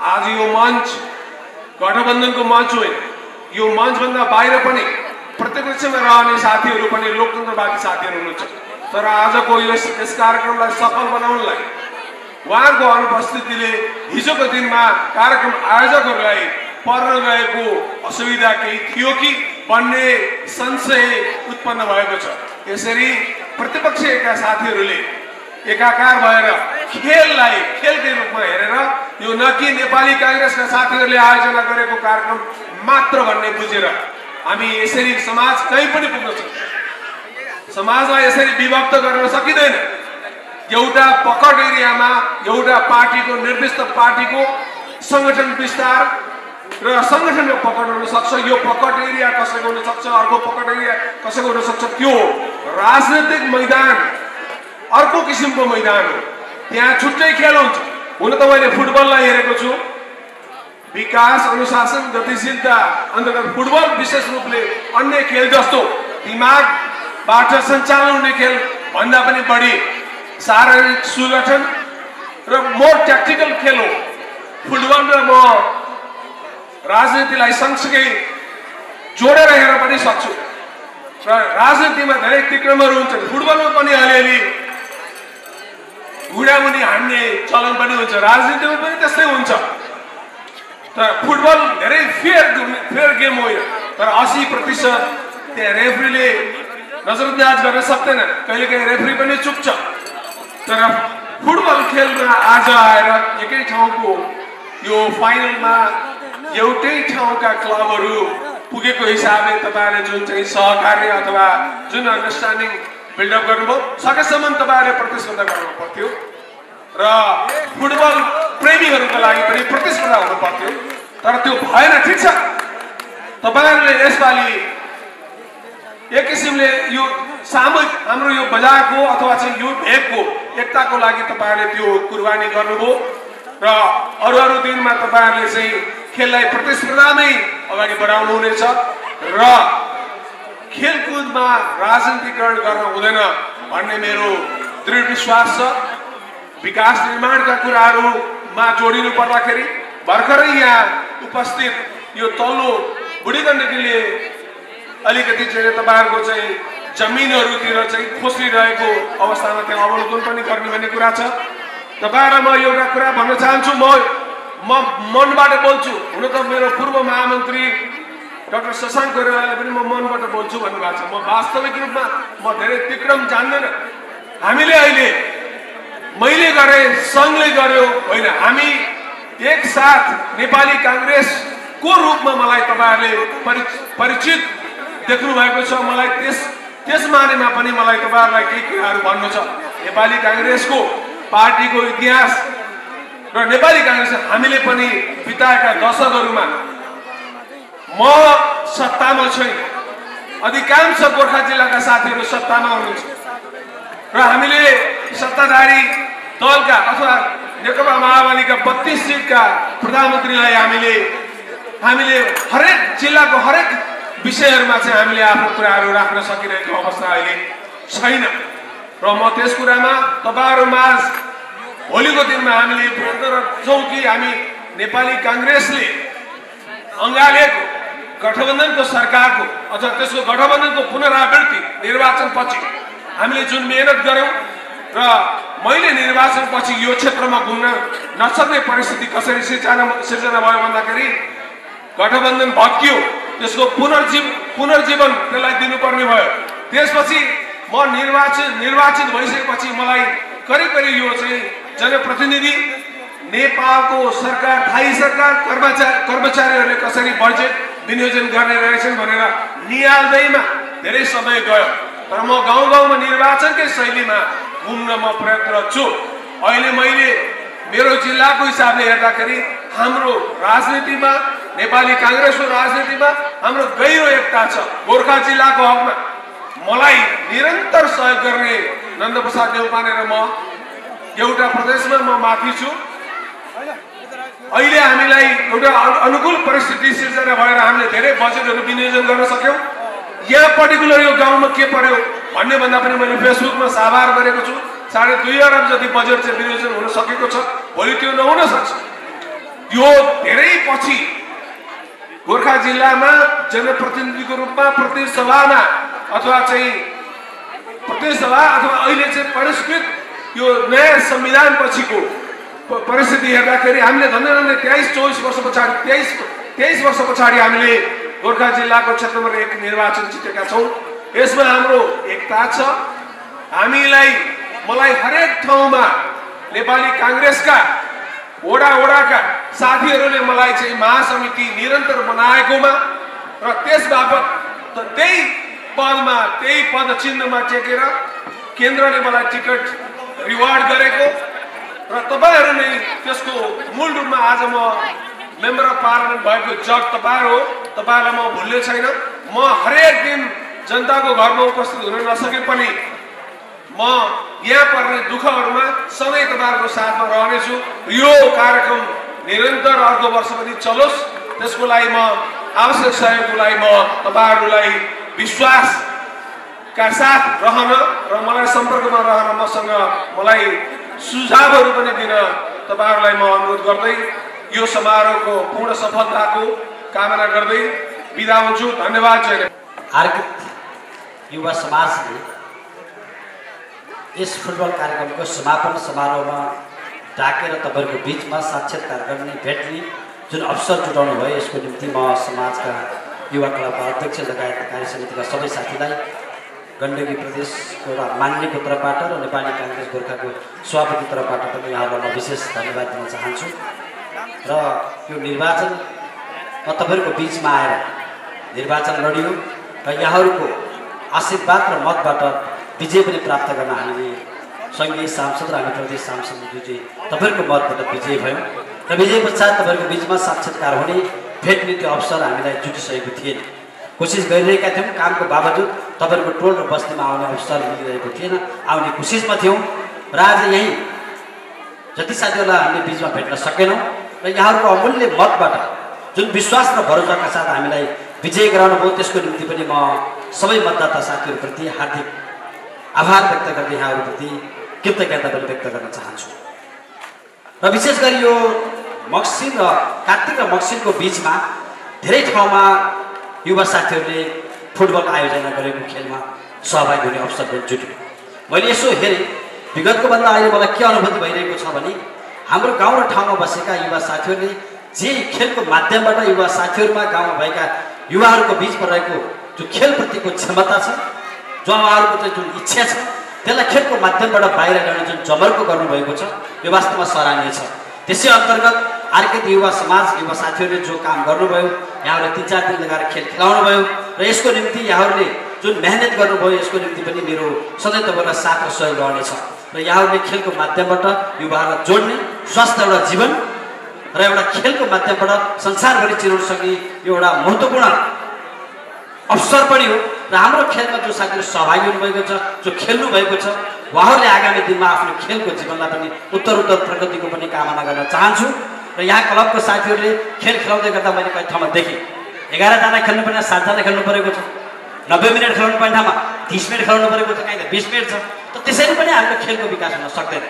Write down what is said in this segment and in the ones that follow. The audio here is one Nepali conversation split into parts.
आज यो मञ्च गठबन्धनको मञ्च होइन यो। मञ्चभन्दा बाहिर पनि प्रत्यक्षमा रहने साथीहरू पनि लोकतन्त्रवादी साथीहरू हुनुहुन्छ। तर आजको यो यस कार्यक्रमलाई सफल बनाउनलाई उहाँहरूको अनुपस्थितिले हिजोको दिनमा कार्यक्रम आयोजकहरूलाई पर्न गएको असुविधा केही थियो कि भन्ने संशय उत्पन्न भएको छ। यसरी प्रतिपक्षका साथीहरूले एकाकार भएर खेललाई खेलकै रूपमा हेरेर यो न कि नेपाली काङ्ग्रेसका साथीहरूले आयोजना गरेको कार्यक्रम मात्र भन्ने बुझेर हामी यसरी समाज कहीँ पनि पुग्न सक्छौँ समाजलाई यसरी विभक्त गर्न सकिँदैन। एउटा पकड एरियामा एउटा पार्टीको निर्दिष्ट पार्टीको सङ्गठन विस्तार र सङ्गठनको पकड हुन सक्छ। यो पकड एरिया कसैको हुन सक्छ अर्को पकड एरिया कसैको हुन सक्छ त्यो राजनैतिक मैदान। अर्को किसिमको मैदान हो। त्यहाँ छुट्टै खेल हुन्छ। हुन त मैले फुटबललाई हेरेको छु। विकास अनुशासन गतिशीलता अन्तर्गत फुटबल विशेष रूपले अन्य खेल जस्तो दिमागबाट सञ्चालन हुने खेल भन्दा पनि बढी शारीरिक सुगठन र मोर ट्याक्टिकल खेल हो। फुटबल र म राजनीतिलाई सँगसँगै जोडेर हेर्न पनि सक्छु। र राजनीतिमा धेरै तिक्रमहरू हुन्छन्। फुटबलमा पनि अलिअलि घुडामुनि हान्ने चलन पनि हुन्छ राजनीतिमा पनि त्यस्तै हुन्छ। तर फुटबल धेरै फेयर फेयर गेम होइन तर असी प्रतिशत त्यहाँ रेफ्रीले नजरअन्दाज गर्न सक्दैन। कहिलेकाहीँ रेफ्री पनि चुक्छ। तर फुटबल खेलमा आज आएर एकै ठाउँको यो फाइनलमा एउटै ठाउँका क्लबहरू पुगेको हिसाबले तपाईँहरूले जुन चाहिँ सहकार्य अथवा जुन अन्डरस्ट्यान्डिङ बिल्डअप गर्नुभयो। सकेसम्म तपाईँहरूले प्रतिस्पर्धा गर्नु पर्थ्यो। र फुटबल प्रेमीहरूको लागि पनि प्रतिस्पर्धा हुनु पर्थ्यो। तर त्यो भएन ठिक छ। तपाईँहरूले यसपालि एक किसिमले यो सामूहिक हाम्रो यो बजारको अथवा चाहिँ यो भेगको एकताको लागि तपाईँहरूले त्यो कुर्बानी गर्नुभयो। र अरू अरू दिनमा तपाईँहरूले चाहिँ खेललाई प्रतिस्पर्धामै अगाडि बढाउनु हुनेछ र खेलकुदमा राजनीतिकरण गर्न हुँदैन भन्ने मेरो दृढ विश्वास छ। विकास निर्माणका कुराहरूमा जोडिनु पर्दाखेरि भर्खरै यहाँ उपस्थित यो तल्लो बुढीगण्डकीले अलिकति चाहिँ तपाईँहरूको चाहिँ जमिनहरूतिर चाहिँ खोस्लिरहेको अवस्थामा त्यहाँ अवलोकन पनि गर्ने भन्ने कुरा छ। तपाईँहरूलाई म एउटा कुरा भन्न चाहन्छु म म मनबाट बोल्छु। हुन त मेरो पूर्व महामन्त्री डाक्टर शशाङ्क कोइरालाले पनि म मनबाट बोल्छु भन्नुभएको छ। म वास्तविक रूपमा म धेरै तिक्रम जान्दैन। हामीले अहिले मैले गरेँ सङ्घले गर्यो होइन हामी एकसाथ नेपाली काङ्ग्रेसको रूपमा मलाई तपाईँहरूले परि परिचित देख्नु भएको छ। मलाई त्यस त्यस मानेमा पनि मलाई तपाईँहरूलाई केही कुराहरू भन्नु छ। नेपाली काङ्ग्रेसको पार्टीको इतिहास र नेपाली काङ्ग्रेस हामीले पनि बिताएका दशकहरूमा म सत्तामा छैन अधिकांश गोर्खा जिल्लाका साथीहरू सत्तामा हुनुहुन्छ। र हामीले सत्ताधारी दलका अथवा नेकपा माओवादीका बत्तिस सिटका प्रधानमन्त्रीलाई हामीले हामीले हरेक जिल्लाको हरेक विषयहरूमा चाहिँ हामीले आफ्नो कुराहरू राख्न सकिरहेको अवस्था अहिले छैन। र म त्यस कुरामा तपाईँहरू माझ भोलिको दिनमा हामीले प्रयत्न गर्छौँ कि हामी नेपाली काङ्ग्रेसले अँगालेको गठबन्धनको सरकारको अथवा त्यसको गठबन्धनको पुनरावृत्ति निर्वाचनपछि हामीले जुन मेहनत गऱ्यौँ र मैले निर्वाचनपछि यो क्षेत्रमा घुम्न नसक्ने परिस्थिति कसरी सिर्जना सिर्जना भयो भन्दाखेरि गठबन्धन भत्कियो त्यसको पुनर्जीव पुनर्जीवन त्यसलाई दिनुपर्ने भयो। त्यसपछि म निर्वाचन निर्वाचित भइसकेपछि मलाई करिब करिब यो चाहिँ जनप्रतिनिधि नेपालको सरकार थाई सरकार कर्मचारी कर्मचारीहरूले कसरी बजेट विनियोजन गर्ने रहेछन् भनेर निहाल्दैमा धेरै समय गयो। तर म गाउँ गाउँमा निर्वाचनकै शैलीमा घुम्न म प्रयत्नरत छु। अहिले मैले मेरो जिल्लाको हिसाबले हेर्दाखेरि हाम्रो राजनीतिमा नेपाली काङ्ग्रेसको राजनीतिमा हाम्रो गहिरो एकता छ। गोर्खा जिल्लाको हकमा मलाई निरन्तर सहयोग गर्ने नन्दप्रसाद नेउपाने र म एउटा प्रदेशमा म माथि छु। अहिले हामीलाई एउटा अनुकूल परिस्थिति सिर्जना भएर हामीले धेरै बजेटहरू विनियोजन गर्न सक्यौँ। यहाँ पर्टिकुलर यो गाउँमा के पर्यो भन्ने भन्दा पनि मैले फेसबुकमा साभार गरेको छु। साढे दुई अरब जति बजेट चाहिँ विनियोजन हुन सकेको छ भोलि त्यो नहुन सक्छ। यो धेरै पछि गोर्खा जिल्लामा जनप्रतिनिधिको रूपमा प्रतिनिधि सभामा अथवा चाहिँ प्रतिनिधि सभा अथवा अहिले चाहिँ परिष्कृत यो नयाँ संविधान पछिको परिस्थिति हेर्दाखेरि हामीले झन्डै झन्डै तेइस चौबिस वर्ष पछाडि तेइस तेइस वर्ष पछाडि हामीले गोर्खा जिल्लाको क्षेत्र नम्बर एक निर्वाचन जितेका छौँ यसमा हाम्रो एकता छ हामीलाई मलाई हरेक ठाउँमा नेपाली काङ्ग्रेसका वडा वडाका साथीहरूले मलाई चाहिँ महासमिति निरन्तर बनाएकोमा र त्यस बापत त्यही पदमा त्यही पद चिन्हमा टेकेर केन्द्रले मलाई टिकट रिवार्ड गरेको र तपाईँहरू नै त्यसको मूल रूपमा आज म मेम्बर अफ पार्लिमेन्ट भएको जग तपाईँ हो। तपाईँहरूलाई म भुल्ने छैन। म हरेक दिन जनताको घरमा उपस्थित हुन नसके पनि म यहाँ पर्ने दुःखहरूमा सधैँ तपाईँहरूको साथमा रहनेछु। यो कार्यक्रम निरन्तर अर्को वर्ष पनि चलोस्। त्यसको लागि म आवश्यक सहयोगको लागि म तपाईँहरूलाई विश्वासका साथ रहन र मलाई सम्पर्कमा रहन मसँग मलाई सुझावहरू पनि दिन तपाईँहरूलाई म अनुरोध गर्दै यो समारोहको पूर्ण सफलताको कामना गर्दै बिदा हुन्छु। धन्यवाद युवा समाजले यस फुटबल कार्यक्रमको समापन समारोहमा डाकेर तपाईँहरूको बिचमा साक्षात्कार गर्ने भेट्ने जुन अवसर जुटाउनु भयो यसको निम्ति म समाजका युवा क्लबका अध्यक्ष लगायत कार्य समितिका सबै साथीलाई गण्डकी प्रदेशको एउटा मान्यको तर्फबाट र नेपाली काङ्ग्रेस गोर्खाको सभापति तर्फबाट पनि यहाँहरूलाई म विशेष धन्यवाद दिन चाहन्छु र यो निर्वाचनमा तपाईँहरूको बिचमा आएर निर्वाचन लडियो र यहाँहरूको आशीर्वाद र मतबाट विजय पनि प्राप्त गर्न हामीले सङ्घीय सांसद र हामी प्रदेश सांसद जुन चाहिँ तपाईँहरूको मतबाट विजय भयौँ र विजय पश्चात तपाईँहरूको बिचमा साक्षात्कार हुने भेट्ने त्यो अवसर हामीलाई जुटिसकेको थिएन कोसिस गरिरहेका थियौँ कामको बावजुद तपाईँहरूको टोल र बस्तीमा आउने अवसर मिलिरहेको थिएन। आउने कोसिसमा थियौँ र आज यहीँ जति साथीहरूलाई हामीले बिचमा भेट्न सकेनौँ र यहाँहरूको अमूल्य मतबाट जुन विश्वास र भरोसाका साथ हामीलाई विजय गराउनु भयो त्यसको निम्ति पनि म सबै मतदाता साथीहरूप्रति हार्दिक आभार व्यक्त गर्दै यहाँहरूप्रति कृतज्ञता पनि व्यक्त गर्न चाहन्छु। र विशेष गरी यो मक्सिर र कार्तिक र मक्सिरको बिचमा धेरै ठाउँमा युवा साथीहरूले फुटबल आयोजना गरेको खेलमा सहभागी हुने अवसर पनि जुट्यो। मैले यसो हेरेँ विगतको भन्दा अहिले मलाई के अनुभूति भइरहेको छ भने हाम्रो गाउँ र ठाउँमा बसेका युवा साथीहरूले जे खेलको माध्यमबाट युवा साथीहरूमा गाउँमा भएका युवाहरूको बिचमा रहेको जो खेलप्रतिको क्षमता छ जो उहाँहरूको चाहिँ जुन इच्छा छ त्यसलाई खेलको माध्यमबाट बाहिर ल्याउने जुन जमर्को गर्नुभएको छ यो वास्तवमा सराहनीय छ। त्यसै अन्तर्गत अर्कै युवा समाज युवा साथीहरूले जो काम गर्नुभयो यहाँहरूले तिन चार दिन लगाएर खेल खेलाउनु भयो र यसको निम्ति यहाँहरूले जुन मेहनत गर्नुभयो यसको निम्ति पनि मेरो सधैँ तपाईँलाई साथ र सहयोग रहनेछ। र यहाँहरूले खेलको माध्यमबाट युवाहरूलाई जोड्ने स्वस्थ एउटा जीवन र एउटा खेलको माध्यमबाट संसारभरि चिनाउन सक्ने यो एउटा महत्त्वपूर्ण अवसर पनि हो। र हाम्रो खेलमा जो साथीहरू सहभागी हुनुभएको छ जो खेल्नु भएको छ उहाँहरूले आगामी दिनमा आफ्नो खेलको जीवनलाई पनि उत्तर उत्तर प्रगतिको पनि कामना गर्न चाहन्छु। र यहाँ क्लबको साथीहरूले खेल खेलाउँदै गर्दा मैले कति ठाउँमा देखेँ। एघारजना खेल्नुपर्ने सातजना खेल्नु परेको छ। नब्बे मिनट खेलाउनु पर्ने ठाउँमा तिस मिनट खेलाउनु परेको छ कहीँ त बिस मिनट छ। त त्यसरी पनि हाम्रो खेलको विकास हुन सक्दैन।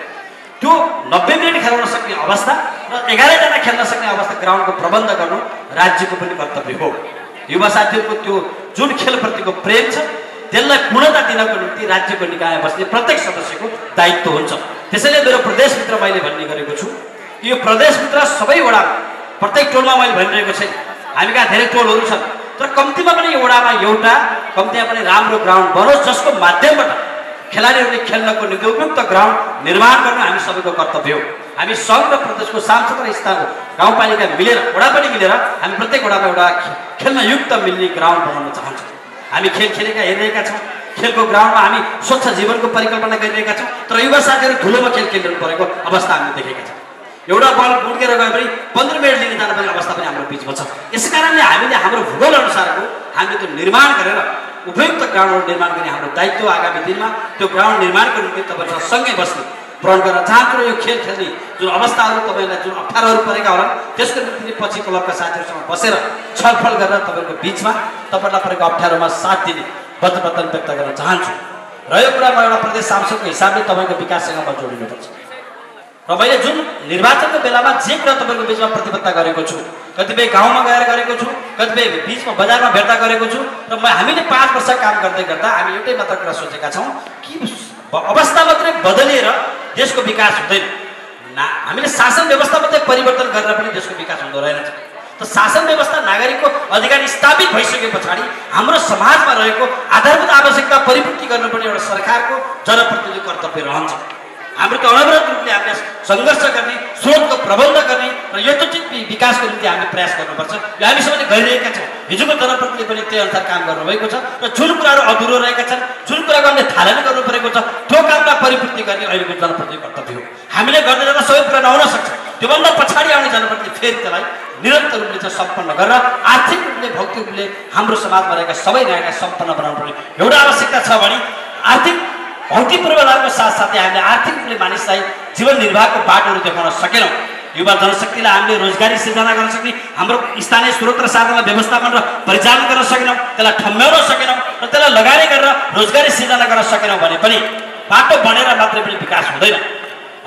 त्यो नब्बे मिनट खेलाउन सक्ने अवस्था र एघारजना खेल्न सक्ने अवस्था ग्राउन्डको प्रबन्ध गर्नु राज्यको पनि कर्तव्य हो। युवा साथीहरूको त्यो जुन खेलप्रतिको प्रेम छ त्यसलाई पूर्णता दिनको निम्ति राज्यको निकाय बस्ने प्रत्येक सदस्यको दायित्व हुन्छ। त्यसैले मेरो प्रदेशभित्र मैले भन्ने गरेको छु यो प्रदेशभित्र सबै वडा प्रत्येक टोलमा मैले भनिरहेको छैन हामी कहाँ धेरै टोलहरू छन् तर कम्तीमा पनि यो वडामा एउटा कम्तीमा पनि राम्रो ग्राउन्ड बनोस् जसको माध्यमबाट खेलाडीहरूले खेल्नको निम्ति उपयुक्त ग्राउन्ड निर्माण गर्नु हामी सबैको कर्तव्य हो। हामी सङ्घ र प्रदेशको सांसद र स्थान गाउँपालिका मिलेर वडा पनि मिलेर हामी प्रत्येक वडामा एउटा खेल्न युक्त मिल्ने ग्राउन्ड बनाउन चाहन्छौँ। हामी खेल खेलेका हेरिरहेका छौँ। खेलको ग्राउन्डमा हामी स्वच्छ जीवनको परिकल्पना गरिरहेका छौँ। तर युवा साथीहरू ठुलोमा खेल खेलिरहनु परेको अवस्था हामीले देखेका छौँ। एउटा बल गुड्केर गए पनि पन्ध्र मिनट लिन जानुपर्ने अवस्था पनि हाम्रो बिचमा छ। यस कारणले हामीले हाम्रो भूगोल अनुसारको हामीले त्यो निर्माण गरेर उपयुक्त ग्राउन्डहरू निर्माण गर्ने हाम्रो दायित्व आगामी दिनमा त्यो ग्राउन्ड निर्माणको निम्ति तपाईँसँग सँगै बस्ने प्रण गर्न चाहन्छु र यो खेल खेल्ने जुन अवस्थाहरू तपाईँलाई जुन अप्ठ्यारोहरू परेका होलान् त्यसको निम्ति पछि क्लबका साथीहरूसँग बसेर छलफल गरेर तपाईँहरूको बिचमा तपाईँलाई परेको अप्ठ्यारोमा साथ दिने वचनबद्धन व्यक्त गर्न चाहन्छु। र यो कुरा म एउटा प्रदेश सांसदको हिसाबले तपाईँको विकाससँग म जोडिनुपर्छ र मैले जुन निर्वाचनको बेलामा जे कुरा तपाईँको बिचमा प्रतिबद्धता गरेको छु कतिपय गाउँमा गएर गरेको छु कतिपय बिचमा बजारमा भेट्दा गरेको छु र हामीले पाँच वर्ष काम गर्दै गर्दा हामी एउटै मात्र कुरा सोचेका छौँ कि अवस्था मात्रै बदलिएर देशको विकास हुँदैन। ना हामीले शासन व्यवस्था मात्रै परिवर्तन गरेर पनि देशको विकास हुँदो रहेनछ त शासन व्यवस्था नागरिकको अधिकार स्थापित भइसके पछाडि हाम्रो समाजमा रहेको आधारभूत आवश्यकता परिपूर्ति गर्नुपर्ने एउटा सरकारको जनप्रतिनिधि कर्तव्य रहन्छ। हाम्रो त अनवरत रूपले हामीले सङ्घर्ष गर्ने स्रोतको प्रबन्ध गर्ने र यथोचित विकासको निम्ति हामीले प्रयास गर्नुपर्छ। यो हामी सबैले गरिरहेका छौँ हिजोको जनप्रतिनिधि पनि त्यही अनुसार काम गर्नुभएको छ र जुन कुराहरू अधुरो रहेका छन् जुन कुरा गर्ने थालनी गर्नु परेको छ त्यो कामलाई परिपूर्ति गर्ने अहिलेको जनप्रतिनिधि कर्तव्य हो। हामीले गर्दै जाँदा सबै कुरा नहुन सक्छ। त्योभन्दा पछाडि आउने जनप्रतिनिधि फेरि त्यसलाई निरन्तर रूपले चाहिँ सम्पन्न गरेर आर्थिक रूपले भौतिक रूपले हाम्रो समाजमा रहेका सबै न्यायलाई सम्पन्न बनाउनु पर्ने एउटा आवश्यकता छ भने आर्थिक भौतिक पूर्वाधारको साथसाथै हामीले आर्थिक रूपले मानिसलाई जीवन निर्वाहको बाटोहरू देखाउन सकेनौँ। युवा जनशक्तिलाई हामीले रोजगारी सिर्जना गर्न सक्ने हाम्रो स्थानीय स्रोत र साधनलाई व्यवस्थापन र परिचालन गर्न सकेनौँ त्यसलाई ठम्ब्याउन सकेनौँ र त्यसलाई लगानी गरेर रोजगारी सिर्जना गर्न सकेनौँ भने पनि बाटो बनेर मात्रै पनि विकास हुँदैन।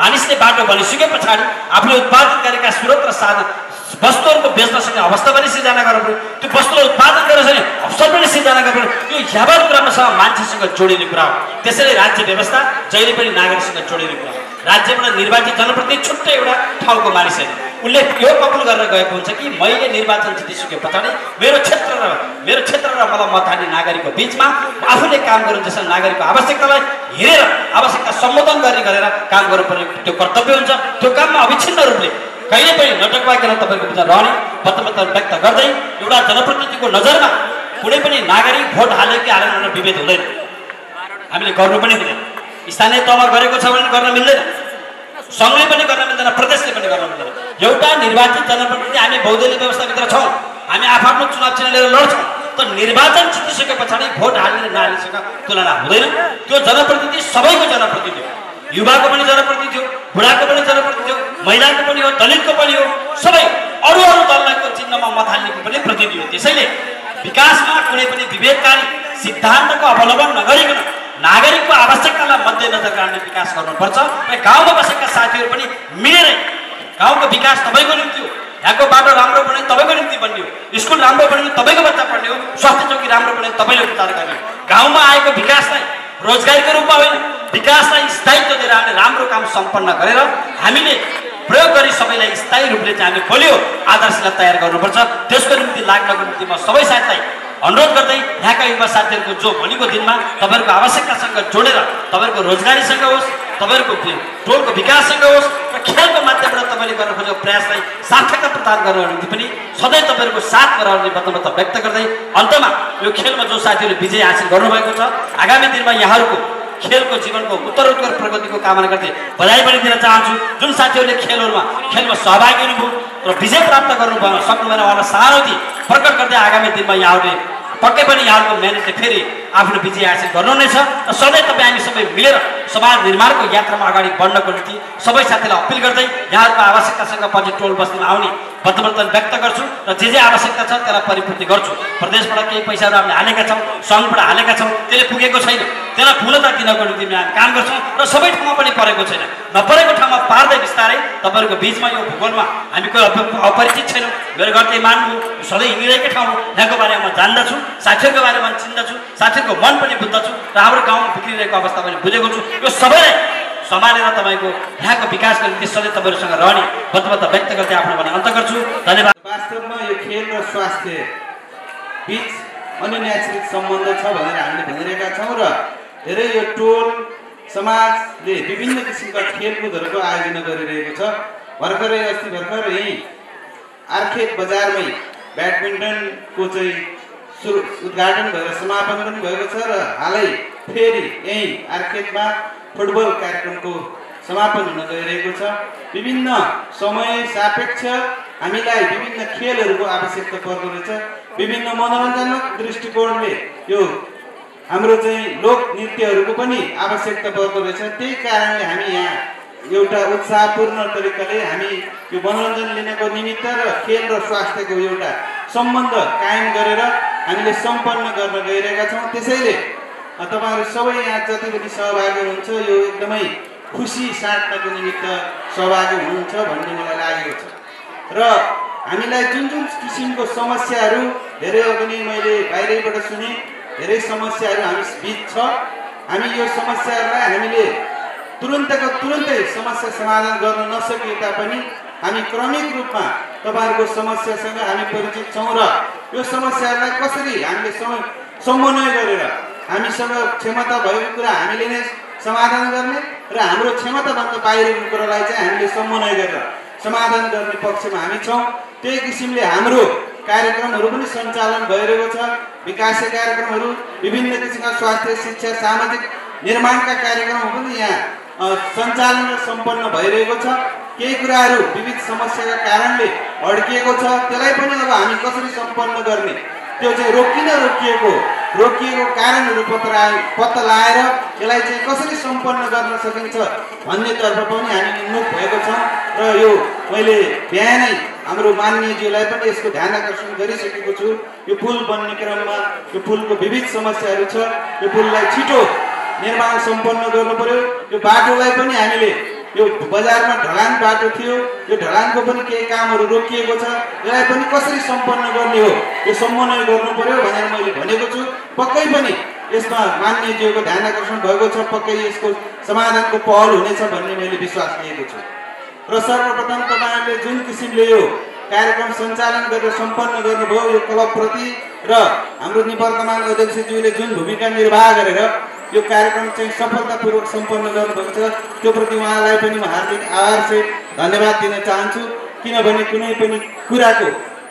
मानिसले बाटो बनिसके पछाडि आफूले उत्पादन गरेका स्रोत र साधन वस्तुहरूको बेच्न सक्ने अवस्था पनि सिर्जना गर्नु पऱ्यो त्यो वस्तुलाई उत्पादन गर्न सक्ने अवसर पनि सिर्जना गर्नु पऱ्यो यो यावत कुरामासँग मान्छेसँग जोडिने कुरा हो त्यसैले राज्य व्यवस्था जहिले पनि नागरिकसँग जोडिने कुरा हो राज्यबाट निर्वाचित जनप्रतिनिधि छुट्टै एउटा ठाउँको मानिस होइन उसले यो कबुल गरेर गएको हुन्छ कि मैले निर्वाचन जितिसके पछाडि मेरो क्षेत्र र मेरो क्षेत्र र मलाई मत हाल्ने नागरिकको बिचमा आफूले काम गर्नु जसरी नागरिकको आवश्यकतालाई हेरेर आवश्यकता सम्बोधन गर्ने गरेर काम गर्नुपर्ने त्यो कर्तव्य हुन्छ त्यो काममा अविच्छिन्न रूपले कहिले पनि नटकवाइकन तपाईँको बिचमा रहने मतमत व्यक्त गर्दै एउटा जनप्रतिनिधिको नजरमा कुनै पनि नागरिक भोट हाल्यो कि हालेन भनेर विभेद हुँदैन। हामीले गर्नु पनि हुँदैन। स्थानीय तहमा गरेको छ भने गर्न मिल्दैन। सङ्घले पनि गर्न मिल्दैन प्रदेशले पनि गर्न मिल्दैन। एउटा निर्वाचित जनप्रतिनिधि हामी बहुदलीय व्यवस्थाभित्र छौँ हामी आफ्नो चुनाव चिन्ह लिएर लड्छौँ तर निर्वाचन जितिसके पछाडि भोट हाल्ने नहालिसँग तुलना हुँदैन। त्यो जनप्रतिनिधि सबैको जनप्रतिनिधि हो। युवाको पनि जनप्रतिनिधि हो बुढाको पनि जनप्रतिनिधि हो। महिलाको पनि हो दलितको पनि हो सबै अरू अरू दलको चिन्हमा मत हाल्नेको पनि प्रतिनिधि हो। त्यसैले विकासमा कुनै पनि विवेककारी सिद्धान्तको अवलम्बन नगरिकन नागरिकको आवश्यकतालाई मध्यनजर गर्ने विकास गर्नुपर्छ। र गाउँमा बसेका साथीहरू पनि मिलेरै गाउँको विकास तपाईँको निम्ति हो। यहाँको बाटो राम्रो बन्यो तपाईँको निम्ति बन्ने हो स्कुल राम्रो बन्यो तपाईँको बच्चा पढ्ने हो। स्वास्थ्य चौकी राम्रो बन्यो तपाईँले उपचार गर्ने गाउँमा आएको विकासलाई रोजगारीको रूपमा होइन विकासलाई स्थायित्व दिएर हामीले राम्रो काम सम्पन्न गरेर हामीले प्रयोग गरी सबैलाई स्थायी रूपले चाहिँ हामी बलियो आदर्शलाई तयार गर्नुपर्छ। त्यसको निम्ति लाग्नको निम्ति म सबै साथीलाई अनुरोध गर्दै यहाँका युवा साथीहरूको जो भोलिको दिनमा तपाईँहरूको आवश्यकतासँग जोडेर तपाईँहरूको रोजगारीसँग होस् तपाईँहरूको टोलको विकाससँग होस् र खेलको माध्यमबाट तपाईँले गर्न खोजेको प्रयासलाई सार्थकता प्रदान गर्नको निम्ति पनि सधैँ तपाईँहरूको साथ गराउने मतमत व्यक्त गर्दै अन्तमा यो खेलमा जो साथीहरू विजय हासिल गर्नुभएको छ आगामी दिनमा यहाँहरूको खेलको जीवनको उत्तरोत्तर प्रगतिको कामना गर्दै बधाई पनि दिन चाहन्छु। जुन साथीहरूले खेलहरूमा खेलमा सहभागी हुनुभयो र विजय प्राप्त गर्नु सक्नु भएन उहाँलाई सहानुभूति प्रकट गर्दै आगामी दिनमा यहाँहरूले पक्कै पनि यहाँहरूको म्यानेजले फेरि आफ्नो विजय हासिल गर्नु नै छ र सधैँ तपाईँ हामी सबै मिलेर समाज निर्माणको यात्रामा अगाडि बढ्नको निम्ति सबै साथीलाई अपिल गर्दै यहाँहरूको आवश्यकतासँग पछि टोल बस्तीमा आउने बद्धवर्तन व्यक्त गर्छु र जे जे आवश्यकता छ त्यसलाई परिपूर्ति गर्छु। प्रदेशबाट केही पैसाहरू हामीले हालेका छौँ सङ्घबाट हालेका छौँ त्यसले पुगेको छैन। त्यसलाई पूर्णता दिनको निम्ति हामी काम गर्छौँ र सबै ठाउँमा पनि परेको छैन। नपरेको ठाउँमा पार्दै बिस्तारै तपाईँहरूको बिचमा यो भूगोलमा हामी कोही अपरिचित छैनौँ। मेरो घर चाहिँ मान्नु सधैँ हिँडिरहेकै ठाउँ यहाँको बारेमा म जान्दछु साथीहरूको बारेमा चिन्दछु साथीहरूको मन पनि बुझ्दछु र हाम्रो गाउँमा बिग्रिरहेको अवस्था पनि बुझेको छु। यो सबैलाई सम्हालेर तपाईँको यहाँको विकासको निम्ति सधैँ तपाईँहरूसँग रहने बद्धबद्ध व्यक्त गर्दै आफ्नो भने अन्त गर्छु। धन्यवाद। वास्तवमा यो खेल र स्वास्थ्य बिच अन्यन्याश्रित सम्बन्ध छ भनेर हामीले भनिरहेका छौँ र धेरै यो टोल समाजले विभिन्न किसिमका खेलकुदहरूको आयोजना गरिरहेको छ। भर्खरै अस्ति भर्खर यहीँ आर्खेत बजारमै ब्याडमिन्टनको चाहिँ सुरु उद्घाटन भएर समापन पनि भएको छ र हालै फेरि यहीँ आर्खेतमा फुटबल कार्यक्रमको समापन हुन गइरहेको छ। विभिन्न समय सापेक्ष हामीलाई विभिन्न खेलहरूको आवश्यकता पर्दो रहेछ। विभिन्न मनोरञ्जनक दृष्टिकोणले यो हाम्रो चाहिँ लोक नृत्यहरूको पनि आवश्यकता पर्दो रहेछ। त्यही कारणले हामी यहाँ एउटा उत्साहपूर्ण तरिकाले हामी यो मनोरञ्जन लिनको निमित्त र खेल र स्वास्थ्यको एउटा सम्बन्ध कायम गरेर हामीले सम्पन्न गर्न गइरहेका छौँ। त्यसैले तपाईँहरू सबै यहाँ जति पनि सहभागी हुनुहुन्छ यो एकदमै खुसी साट्नको निमित्त सहभागी हुनुहुन्छ भन्ने मलाई लागेको छ। र हामीलाई जुन जुन किसिमको समस्याहरू धेरै अघि मैले बाहिरैबाट सुने धेरै समस्याहरू हामी बिच छ। हामी यो समस्याहरूलाई हामीले तुरन्तको तुरन्तै समस्या समाधान गर्न नसके तापनि हामी क्रमिक रूपमा तपाईँहरूको समस्यासँग हामी परिचित छौँ र यो समस्याहरूलाई कसरी हामीले सम समन्वय गरेर हामीसँग क्षमता भएको कुरा हामीले नै समाधान गर्ने र हाम्रो क्षमताभन्दा बाहिरको कुरालाई चाहिँ हामीले समन्वय गरेर समाधान गर्ने पक्षमा हामी छौँ। त्यही किसिमले हाम्रो कार्यक्रमहरू पनि सञ्चालन भइरहेको छ। विकासीय कार्यक्रमहरू विभिन्न किसिमका स्वास्थ्य शिक्षा सामाजिक निर्माणका कार्यक्रमहरू पनि यहाँ सञ्चालन र सम्पन्न भइरहेको छ। केही कुराहरू विविध समस्याका कारणले अड्किएको छ। त्यसलाई पनि अब हामी कसरी सम्पन्न गर्ने? त्यो चाहिँ रोकिन रोकिएको रोकिएको कारणहरू पत्ता पत्ता लगाएर यसलाई चाहिँ कसरी सम्पन्न गर्न सकिन्छ भन्नेतर्फ पनि हामी उन्मुख भएको छौँ र यो मैले बिहानै हाम्रो मान्यज्यूलाई पनि यसको ध्यान आकर्षण गरिसकेको छु। यो पुल बन्ने क्रममा यो पुलको विविध समस्याहरू छ। यो पुललाई छिटो निर्माण सम्पन्न गर्नु पर्यो। यो बाटोलाई पनि हामीले यो बजारमा ढलान बाटो थियो यो ढलानको पनि केही कामहरू रोकिएको छ यसलाई पनि कसरी सम्पन्न गर्ने हो? यो समन्वय गर्नु पर्यो भनेर मैले भनेको छु। पक्कै पनि यसमा मान्यज्यूको ध्यान आकर्षण भएको छ पक्कै यसको समाधानको पहल हुनेछ भन्ने मैले विश्वास लिएको छु। र सर्वप्रथम तपाईँहरूले जुन किसिमले यो कार्यक्रम सञ्चालन गरेर सम्पन्न गर्नुभयो यो क्लबप्रति र हाम्रो निवर्तमान अध्यक्षज्यूले जुन भूमिका निर्वाह गरेर यो कार्यक्रम चाहिँ सफलतापूर्वक सम्पन्न गर्नुभएको छ। त्यो प्रति उहाँलाई पनि म हार्दिक आभारसहित धन्यवाद दिन चाहन्छु। किनभने कुनै पनि कुराको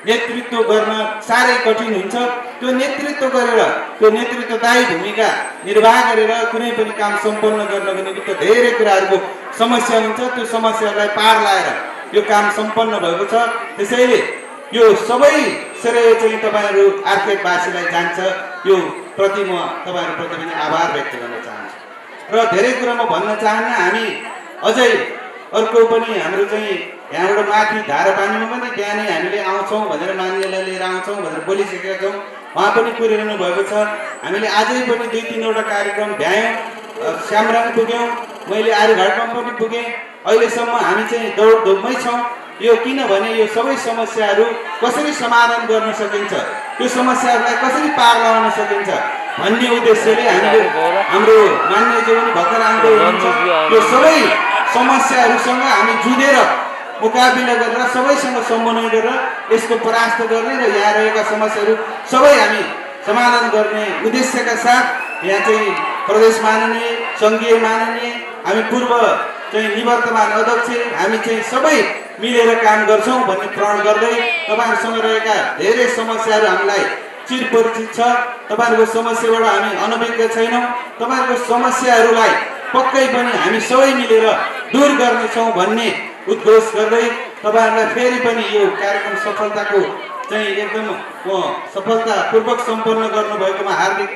नेतृत्व गर्न साह्रै कठिन हुन्छ। त्यो नेतृत्व गरेर त्यो नेतृत्वदायी भूमिका निर्वाह गरेर कुनै पनि काम सम्पन्न गर्नको निमित्त धेरै कुराहरूको समस्या हुन्छ। त्यो समस्याहरूलाई पार लाएर यो काम सम्पन्न भएको छ। त्यसैले यो सबै श्रेय चाहिँ तपाईँहरू आर्केटवासीलाई जान्छ। यो प्रति म तपाईँहरूप्रति पनि आभार व्यक्त गर्न चाहन्छु। र धेरै कुरा म भन्न चाहन्न हामी अझै अर्को पनि हाम्रो चाहिँ यहाँबाट माथि धारा पानीमा पनि बिहानै हामीले आउँछौँ भनेर मान्यलाई लिएर आउँछौँ भनेर बोलिसकेका छौँ। उहाँ पनि कुरिरहनु भएको छ। हामीले आजै पनि दुई तिनवटा कार्यक्रम भ्यायौँ स्यामराङ पुग्यौँ मैले आर्यघाटमा पनि पुगेँ। अहिलेसम्म हामी चाहिँ दौड धुपमै छौँ। यो किनभने यो सबै समस्याहरू कसरी समाधान गर्न सकिन्छ? यो समस्याहरूलाई कसरी पार लगाउन सकिन्छ भन्ने उद्देश्यले हामीले हाम्रो मान्यज्यू पनि भर्खर आउँदै हुनुहुन्छ यो सबै समस्याहरूसँग हामी जुधेर मुकाबिला गरेर सबैसँग समन्वय गरेर यसको परास्त गर्ने र यहाँ रहेका समस्याहरू सबै हामी समाधान गर्ने उद्देश्यका साथ यहाँ चाहिँ प्रदेश माननीय सङ्घीय माननीय हामी पूर्व चाहिँ निवर्तमान अध्यक्ष हामी चाहिँ सबै मिलेर काम गर्छौँ भन्ने प्रण गर्दै तपाईँहरूसँग रहेका धेरै समस्याहरू हामीलाई चिरपरिचित छ। तपाईँहरूको समस्याबाट हामी अनभिज्ञ छैनौँ। तपाईँहरूको समस्याहरूलाई पक्कै पनि हामी सबै मिलेर दूर गर्नेछौँ भन्ने उद्घोष गर्दै तपाईँहरूलाई फेरि पनि यो कार्यक्रम सफलताको चाहिँ एकदम सफलतापूर्वक सम्पन्न गर्नुभएकोमा हार्दिक